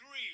three.